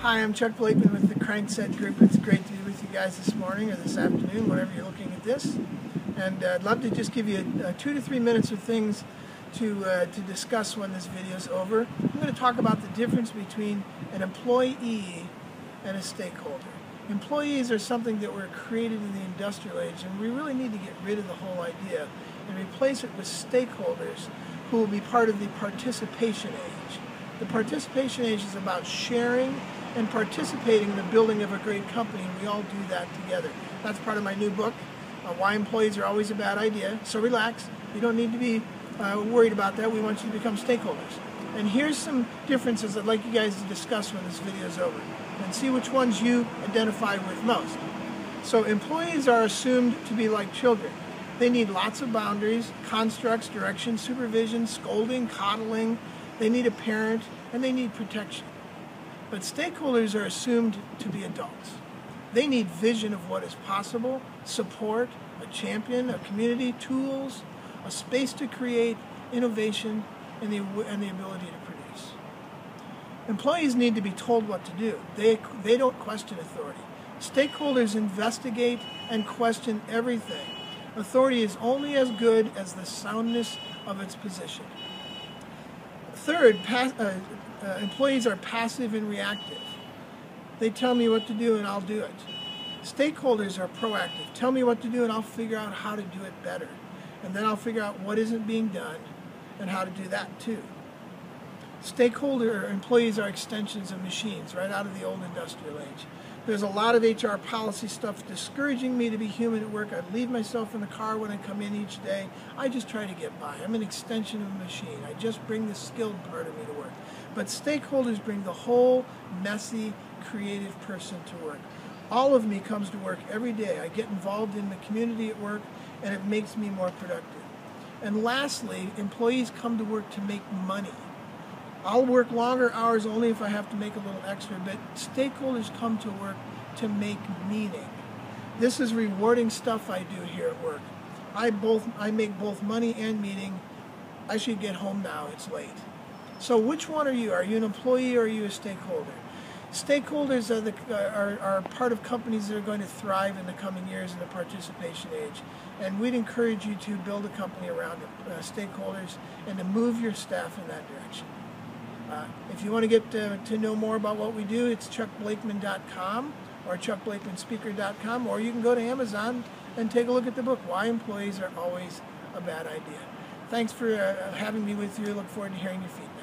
Hi, I'm Chuck Blakeman with the Crankset Group. It's great to be with you guys this morning or this afternoon, whenever you're looking at this. And uh, I'd love to just give you uh, two to three minutes of things to, uh, to discuss when this video is over. I'm going to talk about the difference between an employee and a stakeholder. Employees are something that were created in the industrial age, and we really need to get rid of the whole idea and replace it with stakeholders who will be part of the participation age. The participation age is about sharing and participating in the building of a great company, we all do that together. That's part of my new book, uh, Why Employees Are Always a Bad Idea. So relax. You don't need to be uh, worried about that. We want you to become stakeholders. And here's some differences I'd like you guys to discuss when this video is over and see which ones you identify with most. So employees are assumed to be like children. They need lots of boundaries, constructs, direction, supervision, scolding, coddling. They need a parent, and they need protection. But stakeholders are assumed to be adults. They need vision of what is possible, support, a champion, a community, tools, a space to create, innovation, and the, and the ability to produce. Employees need to be told what to do. They, they don't question authority. Stakeholders investigate and question everything. Authority is only as good as the soundness of its position. Third, uh, uh, employees are passive and reactive. They tell me what to do and I'll do it. Stakeholders are proactive. Tell me what to do and I'll figure out how to do it better. And then I'll figure out what isn't being done and how to do that too. Stakeholder employees are extensions of machines right out of the old industrial age. There's a lot of HR policy stuff discouraging me to be human at work. I leave myself in the car when I come in each day. I just try to get by. I'm an extension of a machine. I just bring the skilled part of me to work. But stakeholders bring the whole messy, creative person to work. All of me comes to work every day. I get involved in the community at work, and it makes me more productive. And lastly, employees come to work to make money. I'll work longer hours only if I have to make a little extra, but stakeholders come to work to make meaning. This is rewarding stuff I do here at work. I both I make both money and meaning. I should get home now. It's late. So which one are you? Are you an employee or are you a stakeholder? Stakeholders are, the, are, are part of companies that are going to thrive in the coming years in the participation age. And we'd encourage you to build a company around uh, stakeholders and to move your staff in that direction. Uh, if you want to get to, to know more about what we do, it's chuckblakeman.com or chuckblakemanspeaker.com, or you can go to Amazon and take a look at the book, Why Employees Are Always a Bad Idea. Thanks for uh, having me with you. I look forward to hearing your feedback.